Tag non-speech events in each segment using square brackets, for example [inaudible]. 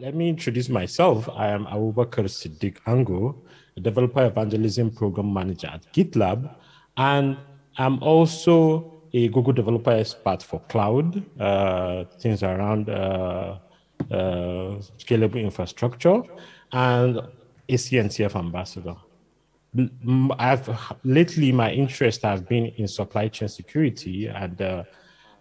let me introduce myself. I am Abubakar Siddiq Ango, a developer evangelism program manager at GitLab, and I'm also a Google developer expert for cloud, uh, things around uh, uh, scalable infrastructure, and a CNCF ambassador. I've lately my interest have been in supply chain security and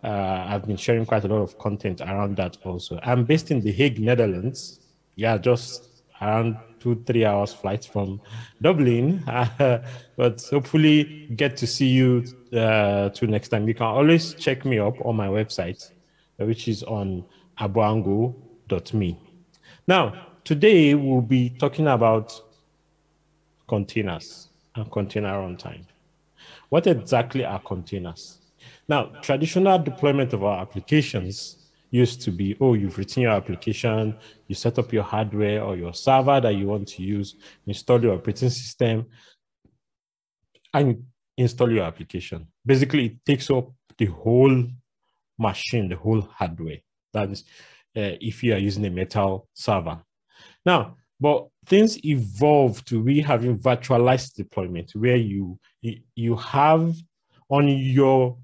uh, I've been sharing quite a lot of content around that also. I'm based in The Hague, Netherlands. Yeah, just around two, three hours flight from Dublin. [laughs] But hopefully get to see you uh, to next time. You can always check me up on my website, which is on abuango.me. Now, today we'll be talking about containers and container runtime. What exactly are containers? Now, traditional deployment of our applications used to be, oh, you've written your application, you set up your hardware or your server that you want to use, install your operating system, and install your application. Basically, it takes up the whole machine, the whole hardware. That is, uh, if you are using a metal server. Now, but things evolve to we having virtualized deployment where you you have on your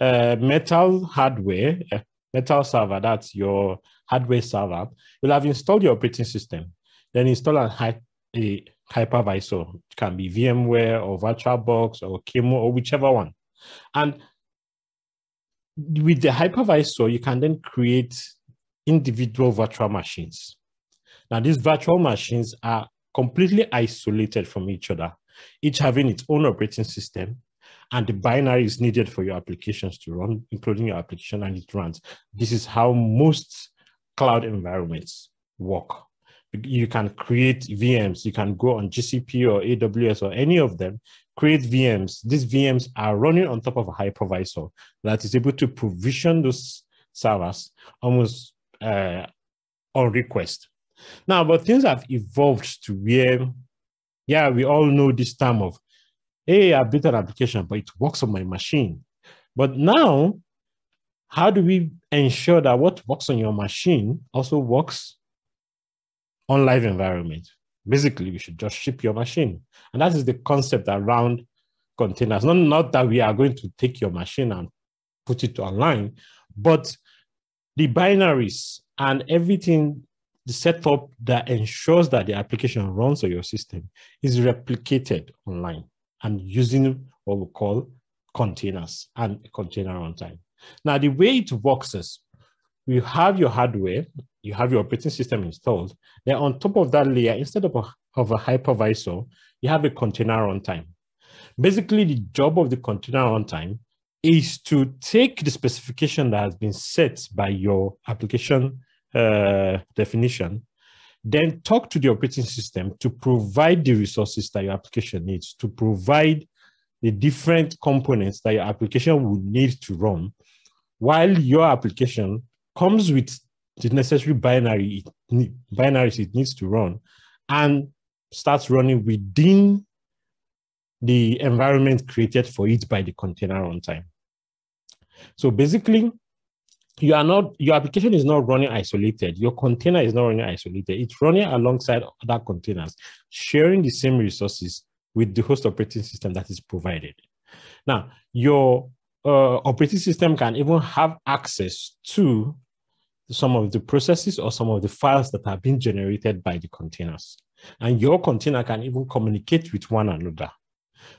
uh, metal hardware, uh, metal server, that's your hardware server, you'll have installed your operating system. Then install a, a hypervisor. It can be VMware or VirtualBox or QEMU or whichever one. And with the hypervisor, you can then create individual virtual machines. Now, these virtual machines are completely isolated from each other, each having its own operating system, and the binary is needed for your applications to run, including your application and it runs. This is how most cloud environments work. You can create VMs. You can go on GCP or AWS or any of them, create VMs. These VMs are running on top of a hypervisor that is able to provision those servers almost uh, on request. Now, but things have evolved to where, yeah, we all know this term of hey, I built an application, but it works on my machine. But now, how do we ensure that what works on your machine also works on live environment? Basically, we should just ship your machine. And that is the concept around containers. Not, not that we are going to take your machine and put it online, but the binaries and everything, the setup that ensures that the application runs on your system is replicated online and using what we call containers and container runtime. Now, the way it works is you have your hardware, you have your operating system installed. Then on top of that layer, instead of a, of a hypervisor, you have a container runtime. Basically, the job of the container runtime is to take the specification that has been set by your application uh, definition then talk to the operating system to provide the resources that your application needs, to provide the different components that your application would need to run, while your application comes with the necessary binary it, binaries it needs to run and starts running within the environment created for it by the container runtime. So basically, you are not your application is not running isolated. Your container is not running isolated. It's running alongside other containers sharing the same resources with the host operating system that is provided. Now your uh, operating system can even have access to some of the processes or some of the files that have been generated by the containers. And your container can even communicate with one another.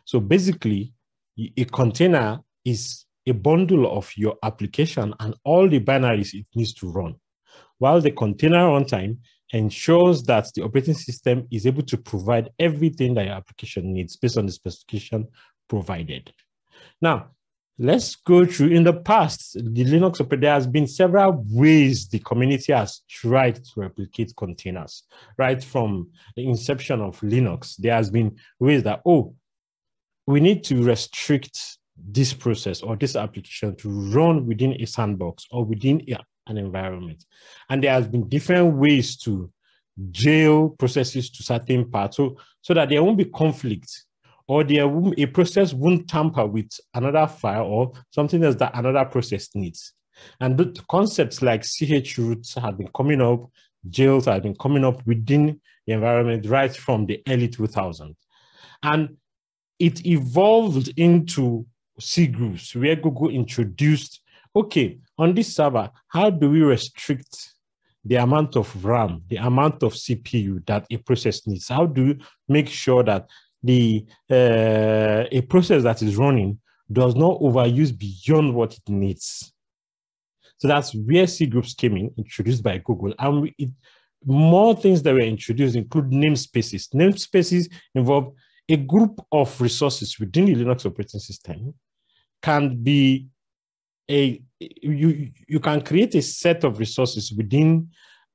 So basically a container is a bundle of your application and all the binaries it needs to run, while the container runtime ensures that the operating system is able to provide everything that your application needs based on the specification provided. Now, let's go through in the past, the Linux operator, there has been several ways the community has tried to replicate containers, right? From the inception of Linux, there has been ways that, oh, we need to restrict this process or this application to run within a sandbox or within an environment. And there has been different ways to jail processes to certain parts so, so that there won't be conflict or there won't, a process won't tamper with another file or something else that another process needs. And the concepts like CH roots have been coming up, jails have been coming up within the environment right from the early 2000s. And it evolved into C groups where Google introduced, okay, on this server, how do we restrict the amount of RAM, the amount of CPU that a process needs? How do you make sure that the uh, a process that is running does not overuse beyond what it needs? So that's where C groups came in, introduced by Google. And it, more things that were introduced include namespaces. Namespaces involve a group of resources within the Linux operating system can be a you you can create a set of resources within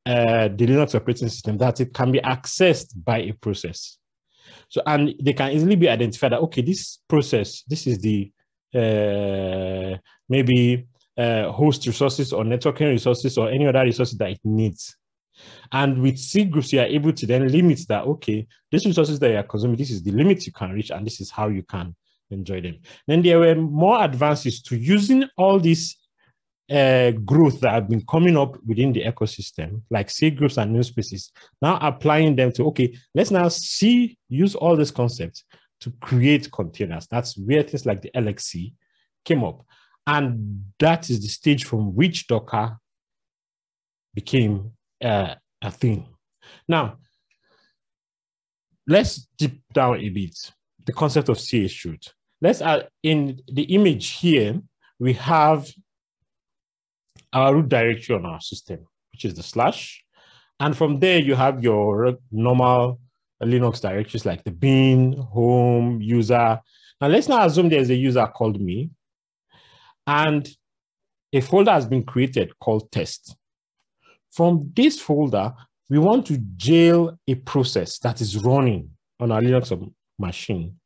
uh, the Linux operating system that it can be accessed by a process. So and they can easily be identified that okay, this process, this is the uh, maybe uh, host resources or networking resources or any other resources that it needs. And with C groups, you are able to then limit that, okay, these resources that you are consuming, this is the limit you can reach, and this is how you can enjoy them. Then there were more advances to using all these uh, growth that have been coming up within the ecosystem, like C groups and namespaces, now applying them to, okay, let's now see, use all these concepts to create containers. That's where things like the LXC came up. And that is the stage from which Docker became uh, a thing. Now, let's deep down a bit the concept of CH root. Let's add in the image here, we have our root directory on our system, which is the slash. And from there, you have your normal Linux directories like the bin, home, user. Now let's now assume there's a user called me and a folder has been created called test. From this folder, we want to jail a process that is running on our Linux machine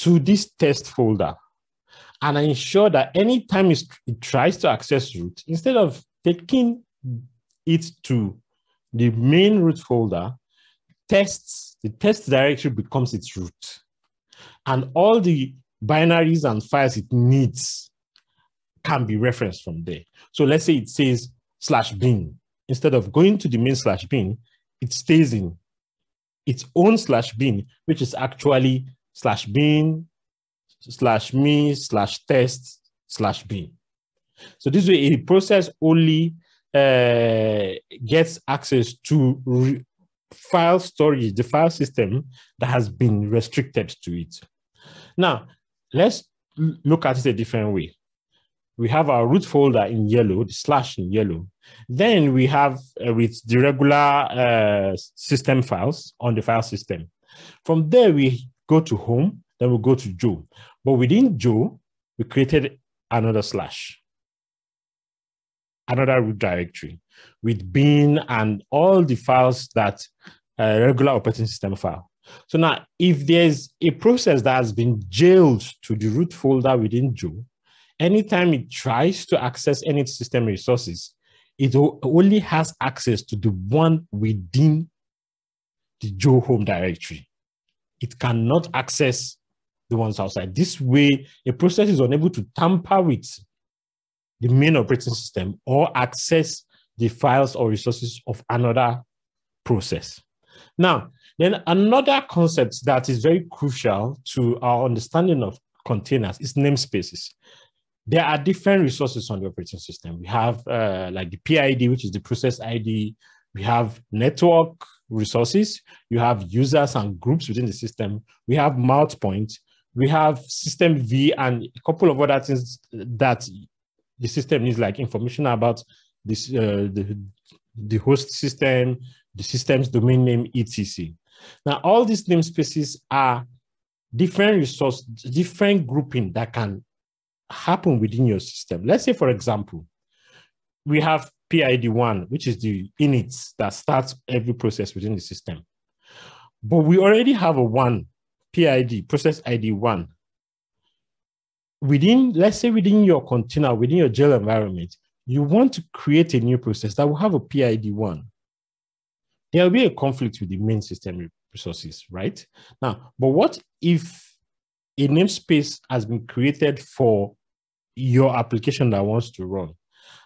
to this test folder and I ensure that anytime it tries to access root, instead of taking it to the main root folder, tests, the test directory becomes its root. And all the binaries and files it needs can be referenced from there. So let's say it says slash bin instead of going to the main slash bin, it stays in its own slash bin, which is actually slash bin slash me slash test slash bin. So this way, a process only uh, gets access to file storage, the file system that has been restricted to it. Now, let's look at it a different way we have our root folder in yellow, the slash in yellow. Then we have uh, with the regular uh, system files on the file system. From there, we go to home, then we go to Joe. But within Joe, we created another slash, another root directory with bin and all the files that uh, regular operating system file. So now, if there's a process that has been jailed to the root folder within Joe, anytime it tries to access any system resources, it only has access to the one within the Joe home directory. It cannot access the ones outside. This way, a process is unable to tamper with the main operating system or access the files or resources of another process. Now, then another concept that is very crucial to our understanding of containers is namespaces there are different resources on the operating system. We have uh, like the PID, which is the process ID. We have network resources. You have users and groups within the system. We have mount point. We have system V and a couple of other things that the system needs, like information about this uh, the, the host system, the system's domain name, etc. Now, all these namespaces are different resource, different grouping that can happen within your system. Let's say, for example, we have PID1, which is the init that starts every process within the system. But we already have a one PID, process ID one. Within, let's say within your container, within your jail environment, you want to create a new process that will have a PID one. There will be a conflict with the main system resources, right? Now, but what if a namespace has been created for your application that wants to run.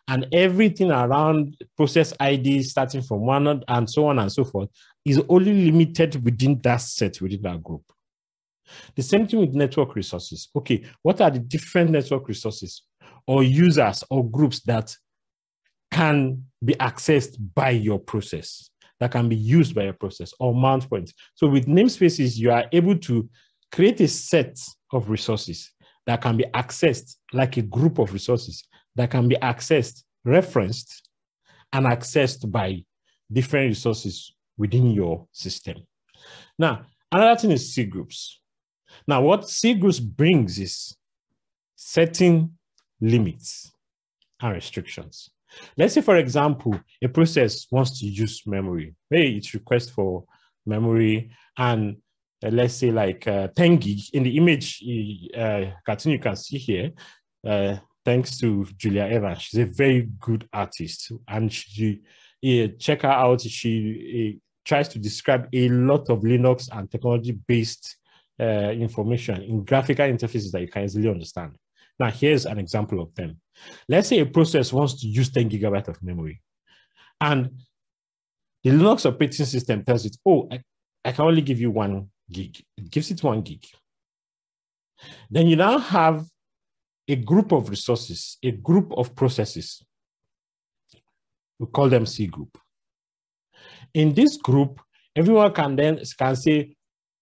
And everything around process ID starting from one and so on and so forth is only limited within that set within that group. The same thing with network resources. Okay, what are the different network resources or users or groups that can be accessed by your process, that can be used by your process or mount points? So with namespaces, you are able to create a set of resources that can be accessed like a group of resources that can be accessed, referenced, and accessed by different resources within your system. Now, another thing is C groups. Now, what C groups brings is setting limits and restrictions. Let's say, for example, a process wants to use memory. Maybe it requests for memory and uh, let's say like uh, 10 gig in the image uh, cartoon you can see here, uh, thanks to Julia Evans. She's a very good artist and she, uh, check her out. She uh, tries to describe a lot of Linux and technology based uh, information in graphical interfaces that you can easily understand. Now, here's an example of them. Let's say a process wants to use 10 gigabyte of memory, and the Linux operating system tells it, oh, I, I can only give you one gig. It gives it one gig. Then you now have a group of resources, a group of processes. We call them C group. In this group, everyone can then can say,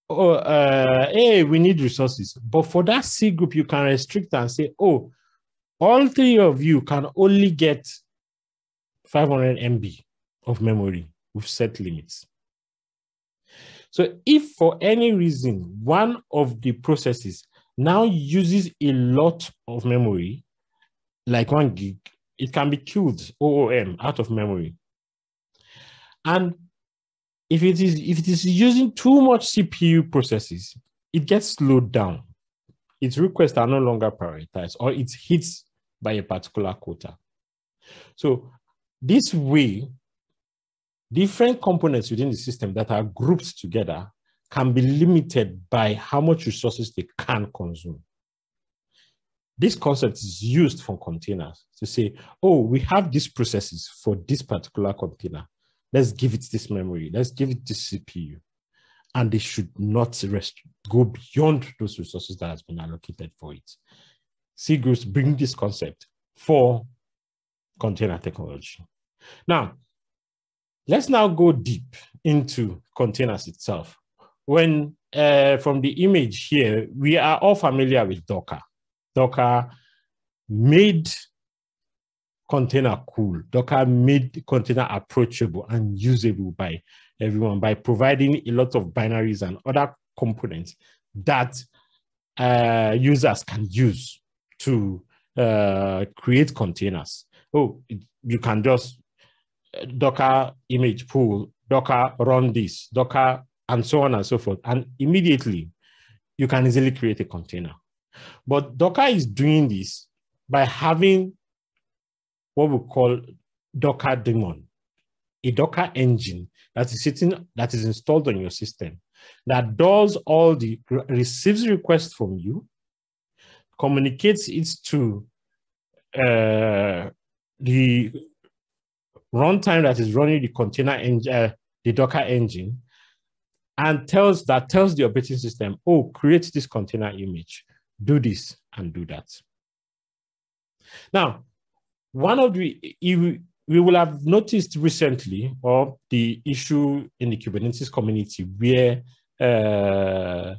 oh, uh, hey, we need resources. But for that C group, you can restrict and say, oh, all three of you can only get 500 MB of memory with set limits. So if for any reason, one of the processes now uses a lot of memory, like one gig, it can be killed OOM out of memory. And if it is if it is using too much CPU processes, it gets slowed down. Its requests are no longer prioritized or it's hit by a particular quota. So this way, different components within the system that are grouped together can be limited by how much resources they can consume. This concept is used for containers to say, oh, we have these processes for this particular container. Let's give it this memory. Let's give it this CPU. And they should not rest, go beyond those resources that has been allocated for it. C groups bring this concept for container technology. Now, let's now go deep into containers itself. When uh, from the image here, we are all familiar with Docker. Docker made container cool. Docker made container approachable and usable by everyone by providing a lot of binaries and other components that uh, users can use to uh, create containers. Oh, you can just uh, Docker image pool, Docker run this, Docker, and so on and so forth. And immediately you can easily create a container. But Docker is doing this by having what we call Docker daemon, a Docker engine that is sitting, that is installed on your system, that does all the, receives requests from you, communicates it to uh, the runtime that is running the container engine, uh, the Docker engine, and tells that tells the operating system, oh, create this container image, do this and do that. Now, one of the, we will have noticed recently, or the issue in the Kubernetes community where uh,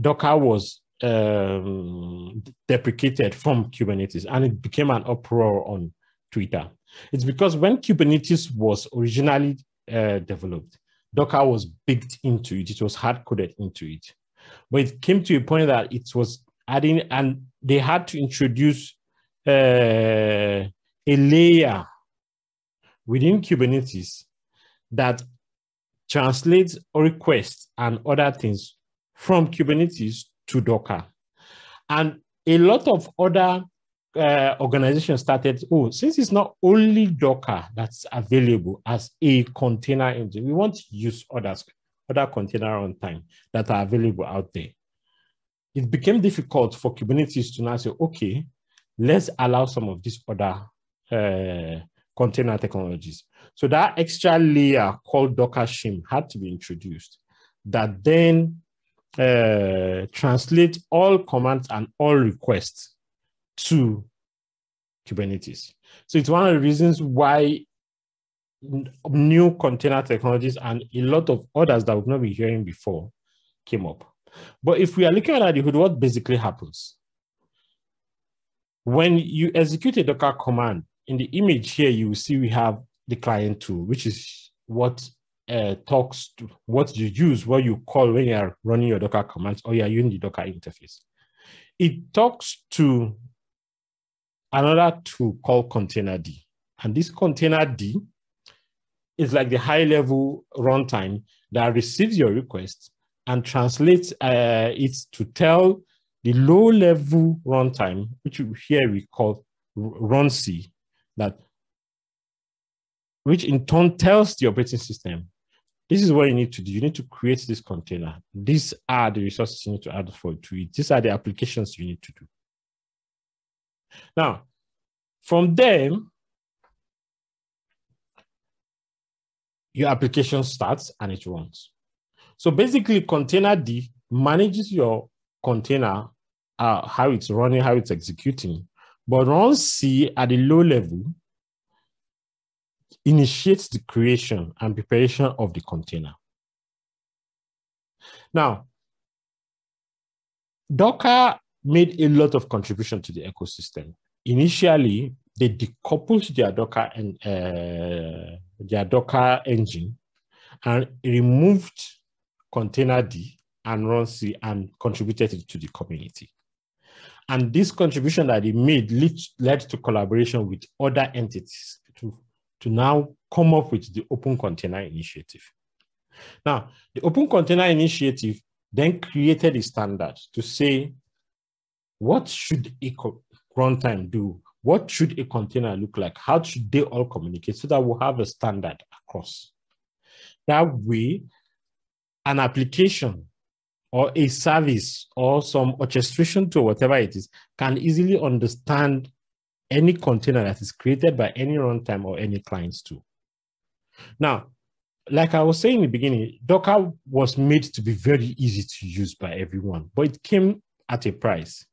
Docker was um, deprecated from Kubernetes and it became an uproar on Twitter. It's because when Kubernetes was originally uh, developed, Docker was baked into it, it was hard coded into it. But it came to a point that it was adding, and they had to introduce uh, a layer within Kubernetes that translates requests and other things from Kubernetes to Docker. And a lot of other uh, organizations started, oh, since it's not only Docker that's available as a container engine, we want to use others, other container runtime that are available out there. It became difficult for Kubernetes to now say, okay, let's allow some of these other uh, container technologies. So that extra layer called Docker shim had to be introduced that then uh, translate all commands and all requests to Kubernetes. So it's one of the reasons why new container technologies and a lot of others that we've not been hearing before came up. But if we are looking at the hood, what basically happens? When you execute a Docker command, in the image here, you will see we have the client tool, which is what uh, talks to what you use, what you call when you're running your Docker commands or you're using the Docker interface. It talks to another tool called container D. And this container D is like the high level runtime that receives your request and translates uh, it to tell the low level runtime, which here we call runc, that which in turn tells the operating system, this is what you need to do. You need to create this container. These are the resources you need to add for to it. These are the applications you need to do. Now, from there, your application starts and it runs. So basically, container D manages your container, uh, how it's running, how it's executing. But runc at the low level initiates the creation and preparation of the container. Now, Docker made a lot of contribution to the ecosystem. Initially, they decoupled their Docker and uh, their Docker engine and removed containerd and runc and contributed it to the community. And this contribution that they made led, led to collaboration with other entities to, to now come up with the Open Container Initiative. Now, the Open Container Initiative then created a standard to say, what should a runtime do? What should a container look like? How should they all communicate so that we'll have a standard across? That way, an application or a service or some orchestration tool, whatever it is, can easily understand any container that is created by any runtime or any clients tool. Now, like I was saying in the beginning, Docker was made to be very easy to use by everyone, but it came at a price.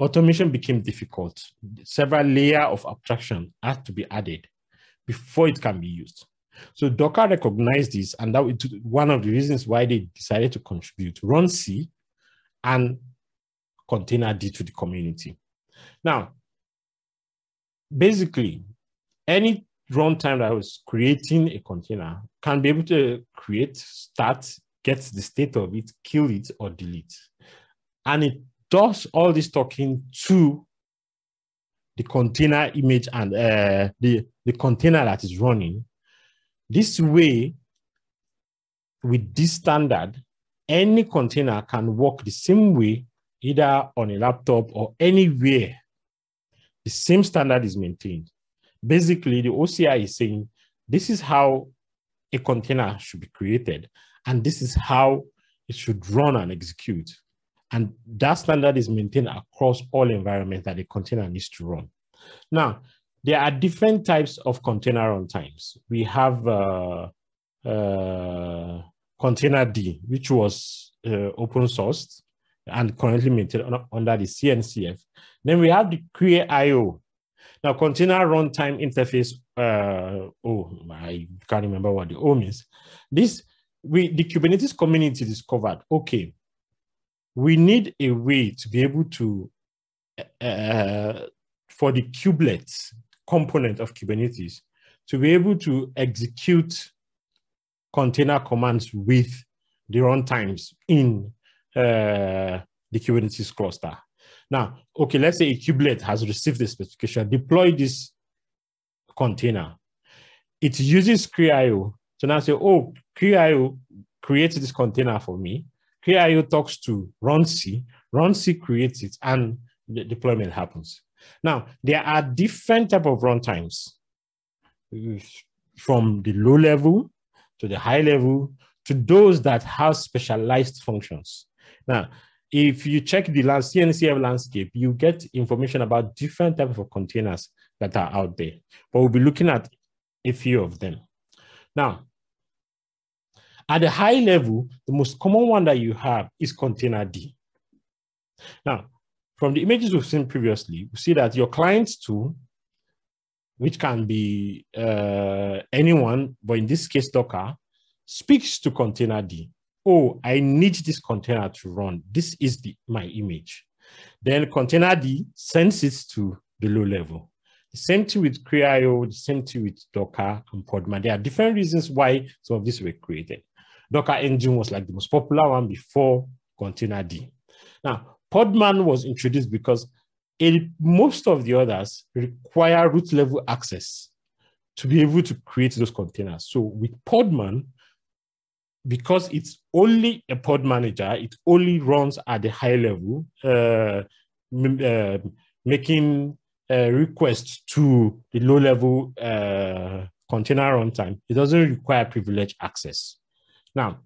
Automation became difficult. Several layer of abstraction had to be added before it can be used. So Docker recognized this, and that was one of the reasons why they decided to contribute Run C and Container D to the community. Now, basically, any runtime that was creating a container can be able to create, start, get the state of it, kill it, or delete. And it does all this talking to the container image and uh, the, the container that is running this way, with this standard, any container can work the same way, either on a laptop or anywhere. The same standard is maintained. Basically, the OCI is saying this is how a container should be created, and this is how it should run and execute. And that standard is maintained across all environments that a container needs to run. Now, there are different types of container runtimes. We have uh, uh, containerd, which was uh, open sourced and currently maintained under the CNCF. Then we have the CRI-O. Now, container runtime interface, uh, oh, I can't remember what the O means. This, we, the Kubernetes community discovered, okay, we need a way to be able to, uh, for the kubelets, component of Kubernetes to be able to execute container commands with the runtimes in uh, the Kubernetes cluster. Now, okay, let's say a kubelet has received the specification, deploy this container. It uses CRI-O to now say, oh, CRI-O creates this container for me. CRI-O talks to runc, runc creates it, and the deployment happens. Now, there are different type of runtimes from the low level to the high level to those that have specialized functions. Now, if you check the CNCF landscape, you get information about different types of containers that are out there, but we'll be looking at a few of them. Now, at the high level, the most common one that you have is container D. Now, from the images we've seen previously, we see that your clients tool, which can be uh, anyone, but in this case, Docker, speaks to container D. Oh, I need this container to run. This is the, my image. Then container D sends it to the low level. The same thing with CRI-O, the same thing with Docker and Podman. There are different reasons why some of these were created. Docker Engine was like the most popular one before containerd. Now, Podman was introduced because it, most of the others require root level access to be able to create those containers. So with Podman, because it's only a pod manager, it only runs at the high level, uh, uh, making uh, requests to the low level uh, container runtime. It doesn't require privileged access. Now,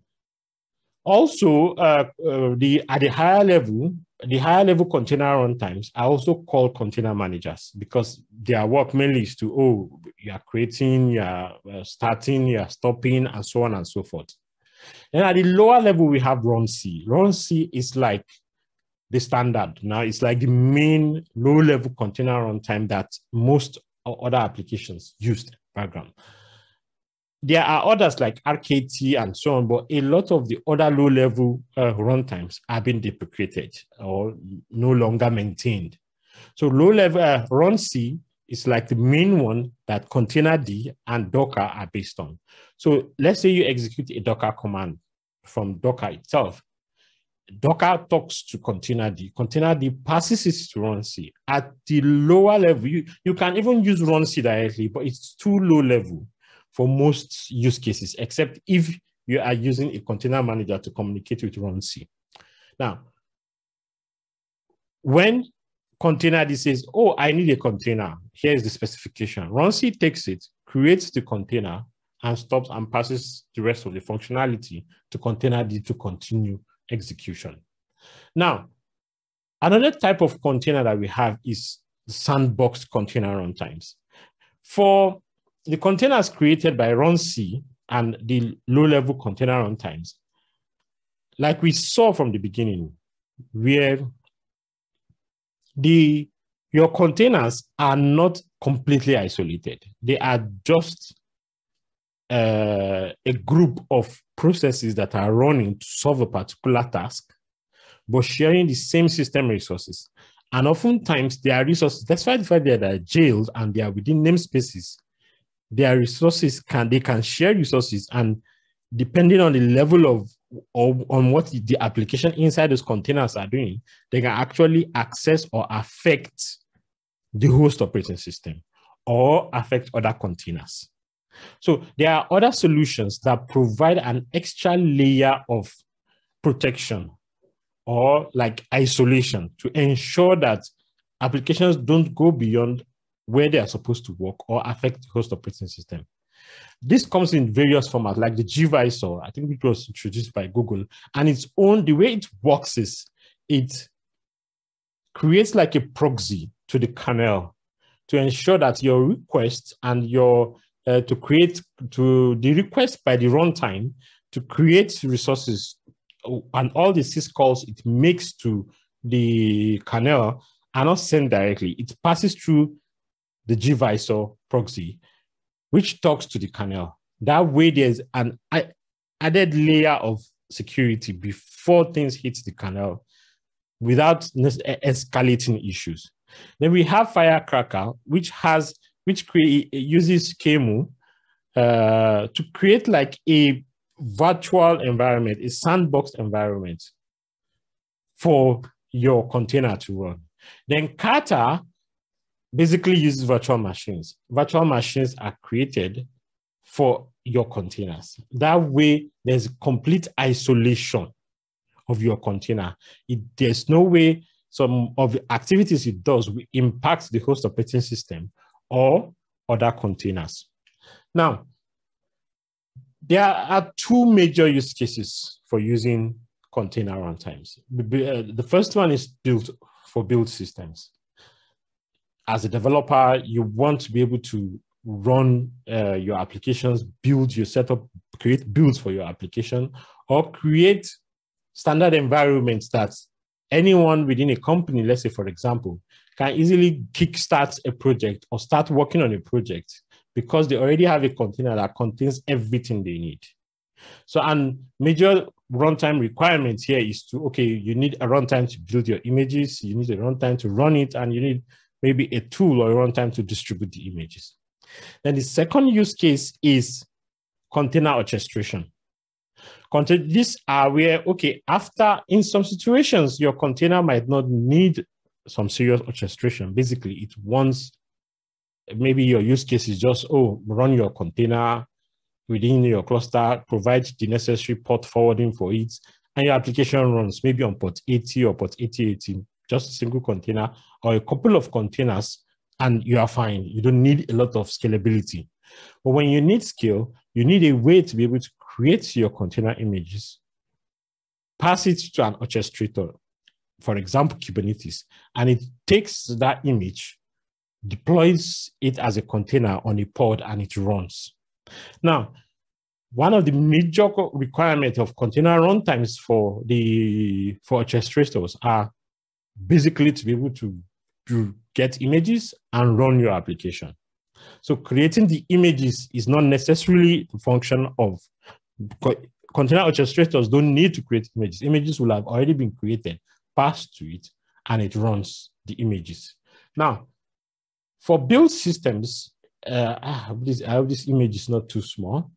also, uh, uh, the at the higher level, the higher level container runtimes are also called container managers because their work mainly is to, oh, you are creating, you are uh, starting, you are stopping, and so on and so forth. And at the lower level, we have run C. Run C is like the standard. Now it's like the main low-level container runtime that most other applications use background. There are others like RKT and so on, but a lot of the other low-level uh, runtimes have been deprecated or no longer maintained. So low-level uh, runC is like the main one that container D and Docker are based on. So let's say you execute a Docker command from Docker itself. Docker talks to container D. Container D passes it to runC. At the lower level, you, you can even use runC directly, but it's too low level for most use cases, except if you are using a container manager to communicate with runC. Now, when container containerd says, oh, I need a container. Here's the specification. runC takes it, creates the container, and stops and passes the rest of the functionality to containerd to continue execution. Now, another type of container that we have is sandbox container runtimes. For the containers created by runC and the low-level container runtimes, like we saw from the beginning, where the your containers are not completely isolated. They are just uh, a group of processes that are running to solve a particular task, but sharing the same system resources. And oftentimes, their resources, despite the fact that they are jailed and they are within namespaces, their resources can they can share resources and depending on the level of or on what the application inside those containers are doing, they can actually access or affect the host operating system or affect other containers. So there are other solutions that provide an extra layer of protection or like isolation to ensure that applications don't go beyond where they are supposed to work or affect the host operating system. This comes in various formats, like the gvisor, I think it was introduced by Google, and its own, the way it works is it creates like a proxy to the kernel to ensure that your request and your uh, to create to the request by the runtime to create resources and all the syscalls it makes to the kernel are not sent directly. It passes through the gvisor proxy, which talks to the kernel. That way, there's an added layer of security before things hit the kernel without escalating issues. Then we have Firecracker, which has which create, uses QEMU uh, to create like a virtual environment, a sandbox environment for your container to run. Then Kata basically uses virtual machines. Virtual machines are created for your containers. That way, there's complete isolation of your container. It, there's no way some of the activities it does will impact the host operating system or other containers. Now, there are two major use cases for using container runtimes. The uh, first one is built for build systems. As a developer, you want to be able to run uh, your applications, build your setup, create builds for your application, or create standard environments that anyone within a company, let's say, for example, can easily kickstart a project or start working on a project because they already have a container that contains everything they need. So, and major runtime requirements here is to, okay, you need a runtime to build your images, you need a runtime to run it, and you need maybe a tool or a runtime to distribute the images. Then the second use case is container orchestration. Content, these are where, okay, after in some situations, your container might not need some serious orchestration. Basically, it wants maybe your use case is just, oh, run your container within your cluster, provide the necessary port forwarding for it, and your application runs maybe on port 80 or port 8080, just a single container or a couple of containers, and you are fine. You don't need a lot of scalability. But when you need scale, you need a way to be able to create your container images, pass it to an orchestrator, for example, Kubernetes, and it takes that image, deploys it as a container on a pod, and it runs. Now, one of the major requirements of container runtimes for the for orchestrators are basically to be able to, to get images and run your application. So creating the images is not necessarily the function of container orchestrators don't need to create images. Images will have already been created, passed to it, and it runs the images. Now, for build systems, uh, I, have this, I hope this image is not too small.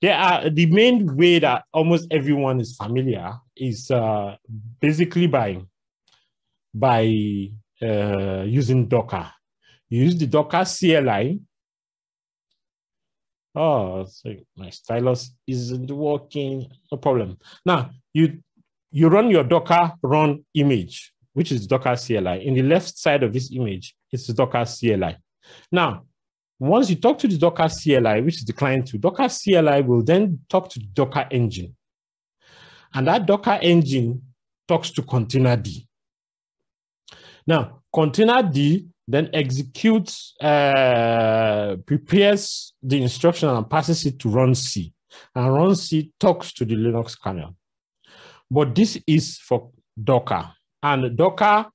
There are the main way that almost everyone is familiar is uh, basically by by uh, using Docker. You use the Docker CLI Oh, so my stylus isn't working. No problem. Now you you run your Docker run image, which is Docker CLI. In the left side of this image, it's the Docker CLI. Now, once you talk to the Docker CLI, which is the client to Docker CLI, will then talk to Docker engine. And that Docker engine talks to containerd. Now, containerd then executes, uh, prepares the instruction and passes it to run C. And run C talks to the Linux kernel. But this is for Docker. And Docker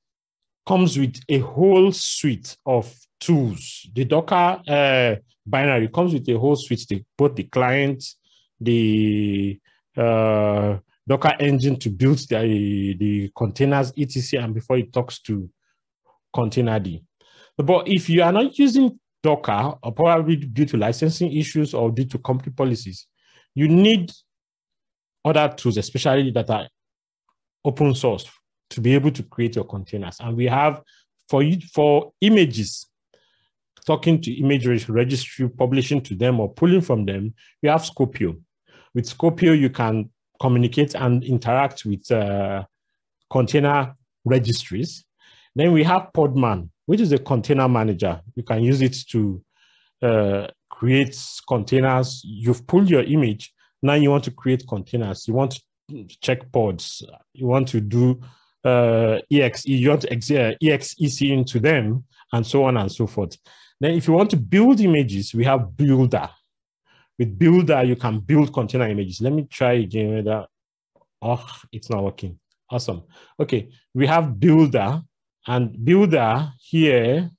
comes with a whole suite of tools. The Docker uh, binary comes with a whole suite, the, both the client, the uh, Docker engine to build the, the containers, etc., and before it talks to containerd. But if you are not using Docker, or probably due to licensing issues or due to company policies, you need other tools, especially that are open source, to be able to create your containers. And we have for you for images, talking to image registry, publishing to them or pulling from them, we have Skopeo. With Skopeo, you can communicate and interact with uh, container registries. Then we have Podman, which is a container manager. You can use it to uh, create containers. You've pulled your image. Now you want to create containers. You want to check pods. You want to do uh, exe. You want to ex- uh, exec into them, and so on and so forth. Then, if you want to build images, we have Buildah. With Buildah, you can build container images. Let me try again. Whether oh, it's not working. Awesome. Okay, we have Buildah and Buildah here,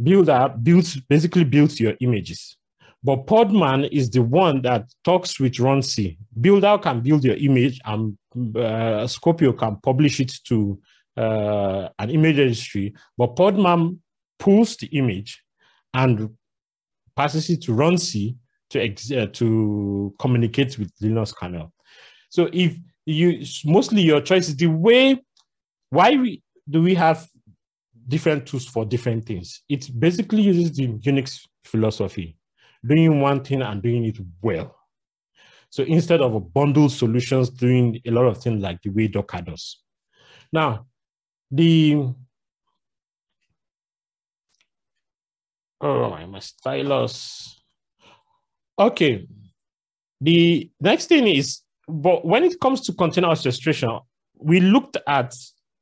Buildah builds basically builds your images. But Podman is the one that talks with runC. Buildah can build your image and uh, Skopeo can publish it to uh, an image registry. But Podman pulls the image and passes it to runC to, uh, to communicate with Linux kernel. So if you mostly your choice is the way why we do we have different tools for different things? It basically uses the unix philosophy doing one thing and doing it well. So instead of a bundle solutions doing a lot of things like the way docker does. Now the oh my, my stylus. Okay. The next thing is but when it comes to container orchestration, we looked at,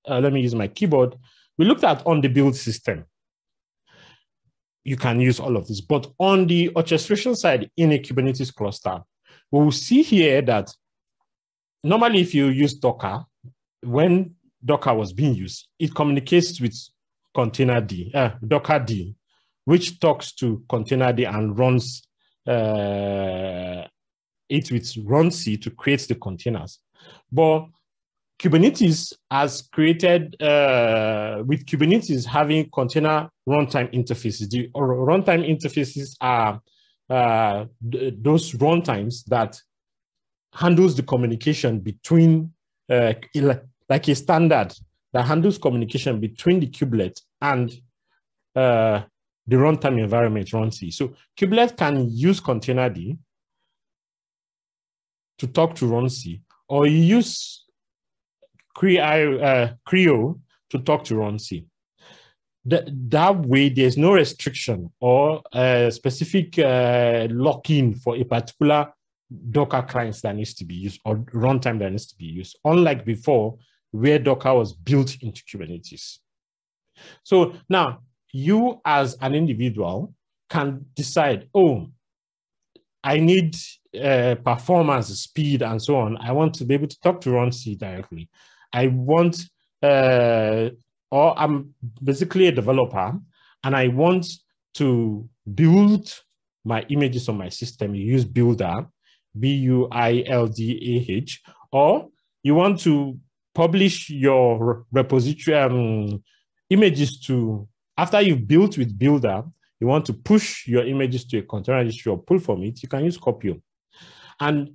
uh, let me use my keyboard. we looked at on the build system. You can use all of this, but on the orchestration side in a Kubernetes cluster, we will see here that normally if you use Docker, when Docker was being used, it communicates with containerd, uh, Docker D, which talks to container D and runs uh, it with runc to create the containers. But Kubernetes has created, uh, with Kubernetes having container runtime interfaces. The runtime interfaces are uh, those runtimes that handles the communication between, uh, like a standard that handles communication between the kubelet and uh, the runtime environment runc. So kubelet can use containerd to talk to runc, or you use CRI-O, uh, CRI-O to talk to runc. That, that way, there's no restriction or a specific uh, lock-in for a particular Docker client that needs to be used or runtime that needs to be used, unlike before where Docker was built into Kubernetes. So now you as an individual can decide, oh, I need uh, performance, speed, and so on. I want to be able to talk to runc directly. I want, uh, or I'm basically a developer, and I want to build my images on my system. You use Buildah, B U I L D A H, or you want to publish your repository um, images to, after you've built with Buildah, you want to push your images to a container registry or pull from it, you can use Skopeo. And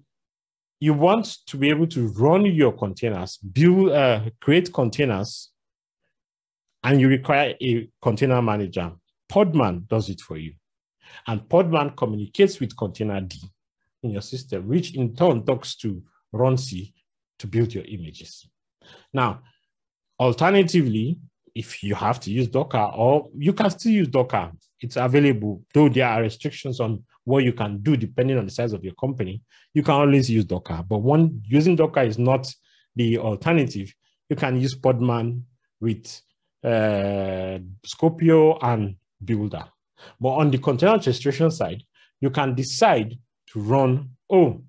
you want to be able to run your containers, build, uh, create containers, and you require a container manager. Podman does it for you. And Podman communicates with containerd in your system, which in turn talks to runc to build your images. Now, alternatively, if you have to use Docker, or you can still use Docker, it's available, though there are restrictions on what you can do depending on the size of your company. You can always use Docker, but one using Docker is not the alternative. You can use Podman with uh, Skopeo and Buildah. But on the container orchestration side, you can decide to run, oh,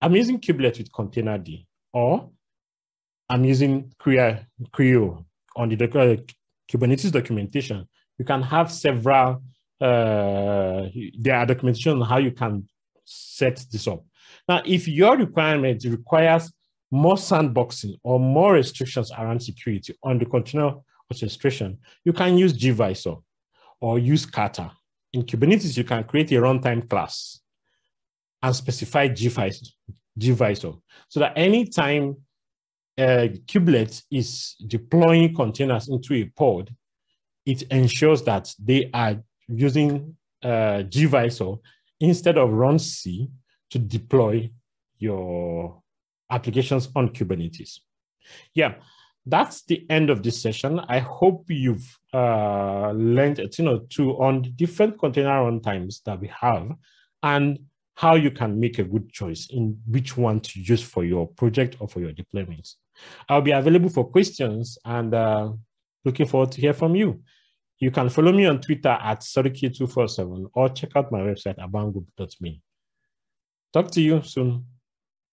I'm using Kubelet with containerd, or I'm using CRI-O on the Kubernetes documentation. You can have several, uh, there are documentation on how you can set this up. Now, if your requirement requires more sandboxing or more restrictions around security on the container orchestration, you can use gvisor or use Kata. In Kubernetes, you can create a runtime class and specify gvisor, gvisor so that anytime uh, kubelet is deploying containers into a pod, it ensures that they are using uh, gvisor instead of run C to deploy your applications on Kubernetes. Yeah, that's the end of this session. I hope you've uh, learned a thing or two on the different container runtimes that we have and how you can make a good choice in which one to use for your project or for your deployments. I'll be available for questions and uh, looking forward to hear from you. You can follow me on Twitter at Soriki247 or check out my website, abangroup.me. Talk to you soon.